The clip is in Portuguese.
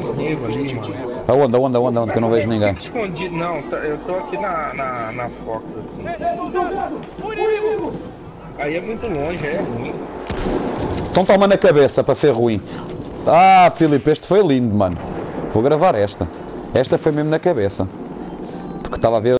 A onda, ali, onda, Aonde, aonde, aonde, aonde, que eu não vejo ninguém. Escondido, não, tá, eu tô aqui na, na, na Fox, assim. Aí é muito longe, é ruim. Então toma na cabeça para ser ruim. Ah, Filipe, este foi lindo, mano. Vou gravar esta. Esta foi mesmo na cabeça. Porque estava a ver